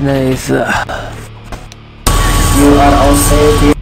nice. you are all safe.